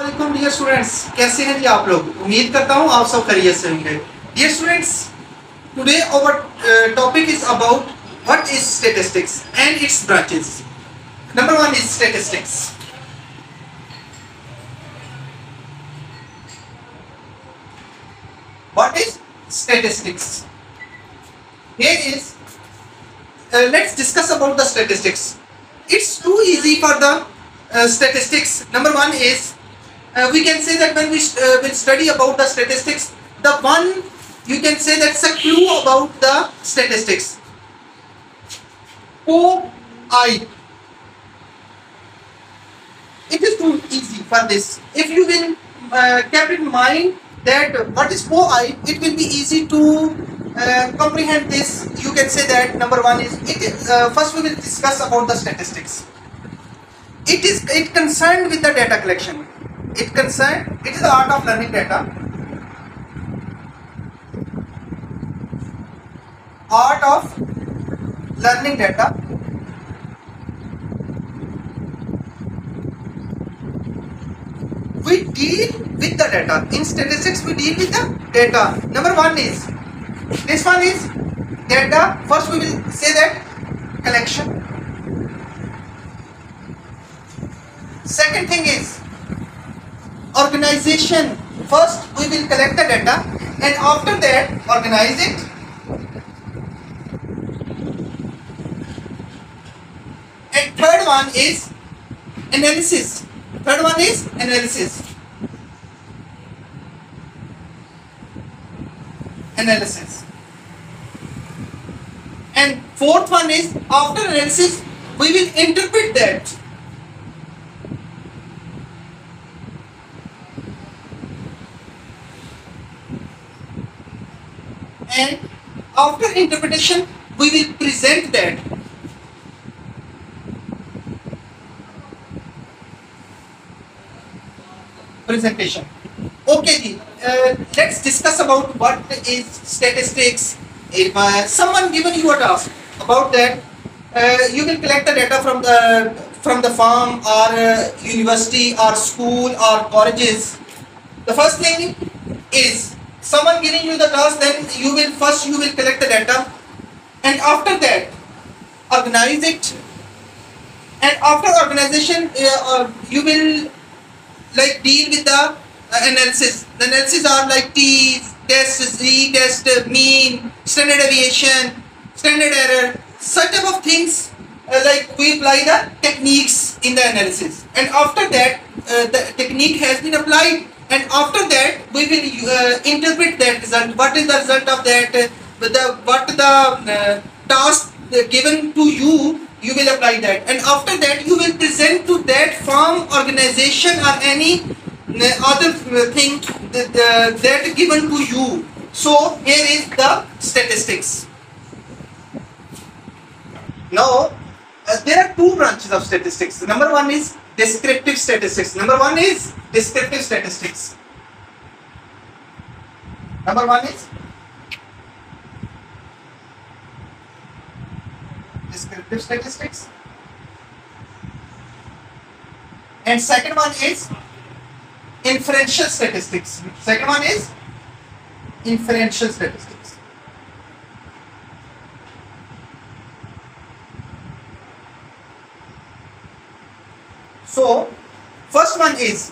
वालेकुम dear students कैसे हैं जी आप लोग? उम्मीद करता हूँ आप सबसे होंगे। Dear students today our topic is about what is statistics and its branches number one is statistics what is statistics? Here is uh, let's discuss about the statistics. It's too uh, we can say that when we uh, will study about the statistics the one you can say that's a clue about the statistics o i it is too easy for this if you will uh, keep in mind that what is OI, it will be easy to uh, comprehend this. You can say that number one is it. Is, uh, first, we will discuss about the statistics. It is it concerned with the data collection. It concerned. It is the art of learning data. Art of learning data. we deal with the data. In statistics, we deal with the data. Number one is this one is data. First, we will say that collection. Second thing is organization. First, we will collect the data, and after that, organize it. And third one is analysis. Third one is analysis. Analysis. And fourth one is after analysis, we will interpret that. And after interpretation, we will present that. presentation. Okay, ji. Uh, let's discuss about what is statistics. If uh, someone given you a task about that, uh, you will collect the data from the from the farm or uh, university or school or colleges. The first thing is someone giving you the task. Then you will first you will collect the data, and after that organize it. And after organization, uh, you will like deal with the uh, analysis. The analysis are like T, test, Z test, uh, mean, standard deviation, standard error, such type of things. Uh, like we apply the techniques in the analysis, and after that, uh, the technique has been applied, and after that, we will uh, interpret that result. What is the result of that? Uh, the what the uh, task uh, given to you you will apply that and after that you will present to that firm organization or any uh, other thing that, uh, that given to you so here is the statistics now uh, there are two branches of statistics number one is descriptive statistics number one is descriptive statistics number one is descriptive statistics. And second one is inferential statistics. Second one is inferential statistics. First one is,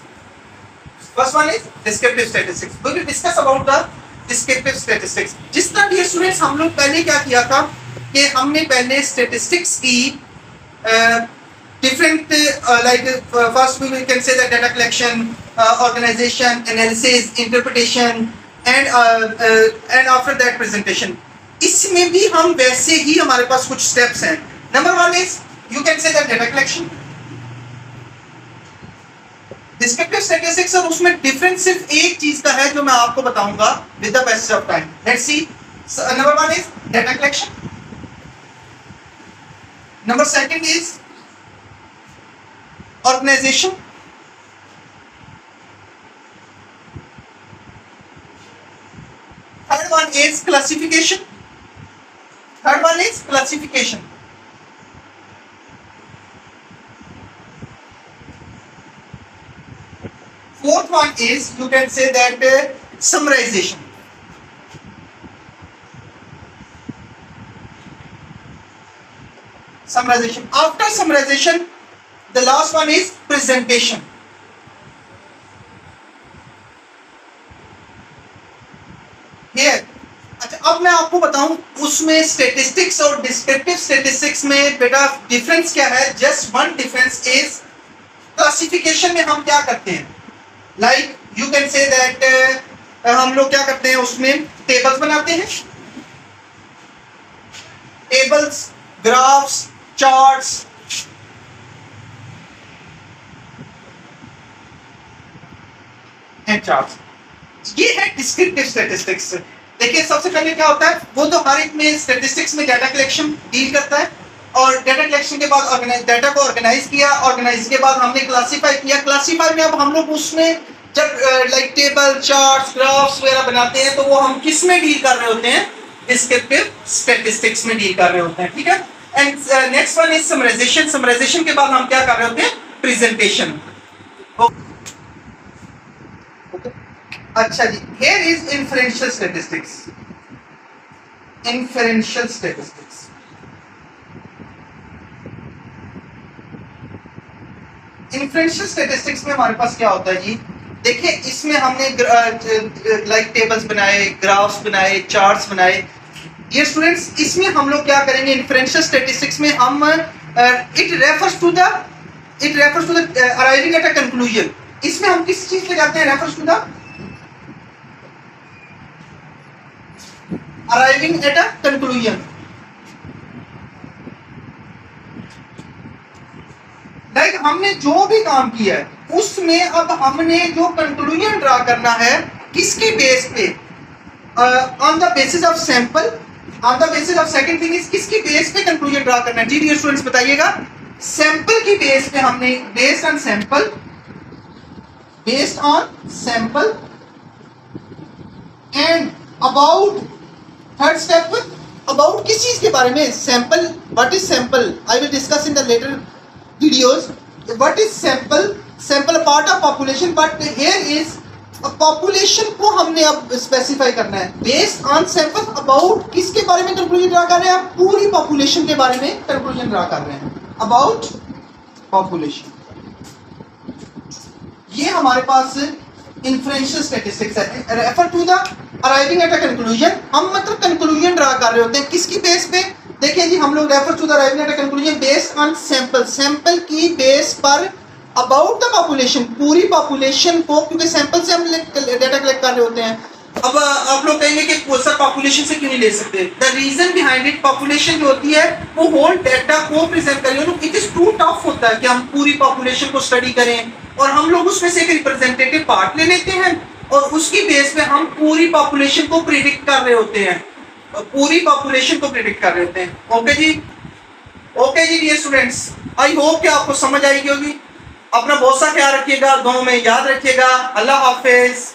first one is descriptive statistics. We will discuss about the descriptive statistics. जिस तरह dear students हम लोग पहले क्या किया था कि हमने पहले स्टेटिस्टिक्स की different like first we can say that data collection organisation analysis interpretation and and after that presentation इसमें भी हम वैसे ही हमारे पास कुछ स्टेप्स हैं number one is you can say that data collection descriptive statistics और उसमें डिफरेंस सिर्फ़ एक चीज़ का है जो मैं आपको बताऊँगा with the passage of time let's see number one is data collection number second is organisation third one is classification third one is classification fourth one is you can say that uh, summarization summarization after summarization the last one is presentation here अच्छा अब मैं आपको बताऊँ उसमें statistics और descriptive statistics में बेटा difference क्या है just one difference is classification में हम क्या करते हैं like you can say that हम लोग क्या करते हैं उसमें? टेबल्स बनाते हैं। Tables graphs charts and charts ये है डिस्क्रिप्टिव स्टेटिस्टिक्स देखिए, सबसे पहले क्या होता है? वो तो हर एक में स्टेटिस्टिक्स में डाटा कलेक्शन डील करता है। और डेटा कलेक्शन के बाद ऑर्गेनाइज डाटा को ऑर्गेनाइज किया ऑर्गेनाइज के बाद हमने क्लासीफाई किया। क्लासीफाई में अब हम लोग उसमें जब लाइक टेबल चार्ट्स ग्राफ्स वगैरह बनाते हैं तो वो हम किसमें डील कर रहे होते हैं? डिस्क्रिप्टिव स्टैटिस्टिक्स में डील कर रहे होते हैं, ठीक है? And next one is summarisation summarisation के बाद हम क्या कर रहे होते हैं? प्रेजेंटेशन अच्छा जी, here is inferential statistics inferential statistics influential statistics में हमारे पास क्या होता है जी? देखिए, इसमें हमने लाइक टेबल्स बनाए ग्राफ्स बनाए चार्ट्स बनाए। ये स्टूडेंट्स इसमें हम लोग क्या करेंगे? इन्फ्लुएंशियल स्टेटिस्टिक्स में हम it refers to the it refers to the arriving at a conclusion इसमें हम किस चीज़ पे जाते हैं? Refers to the arriving at a conclusion. Like like हमने जो भी काम किया है, उसमें अब हमने जो कंक्लूजन ड्रा करना है, किसके बेस पे? On the basis of sample on the basis of second thing is किसकी बेस पे कंक्लूजन ड्रा करना है? जी डियर स्टूडेंट्स बताइएगा। सैंपल की बेस पे हमने based on sample based on sample and about third step about किस चीज़ के बारे में? Sample what is sample I will discuss in the later videos what is sample sample part of population but here is population को हमने अब specify करना है। बेस्ड ऑन सैंपल अबाउट किसके बारे में कंक्लूजन ड्रा कर रहे हैं? पूरी पॉपुलेशन के बारे में कंक्लूजन ड्रा कर रहे हैं। अबाउट पॉपुलेशन ये हमारे पास इन्फ्लुएंशियल स्टैटिस्टिक्स है। Refer to the arriving at a conclusion हम मतलब कंक्लूजन ड्रा कर रहे होते हैं। किसकी बेस पे? देखिए जी, हम लोग refer to the arriving at conclusion based on sample sample की बेस पर अबाउट द पॉपुलेशन पूरी पॉपुलेशन को, क्योंकि सैंपल से हम डेटा कलेक्ट कर रहे होते हैं। अब आप लोग कहेंगे कि सर पॉपुलेशन से क्यों नहीं ले सकते? The reason behind it population जो होती है, वो होल डेटा को प्रेजेंट करें इट इज़ टू टफ होता है कि हम पूरी पॉपुलेशन को स्टडी करें और हम लोग उसमें से एक रिप्रेजेंटेटिव पार्ट ले लेते हैं और उसकी बेस पे हम पूरी पॉपुलेशन को प्रिडिक्ट कर रहे होते हैं। पूरी पॉपुलेशन को प्रिडिक्ट कर लेते हैं। ओके जी? ओके जी डियर स्टूडेंट्स आई होप कि आपको समझ आएगी होगी। अपना बहुत सा ख्याल रखिएगा, दोनों में याद रखिएगा। अल्लाह हाफिज।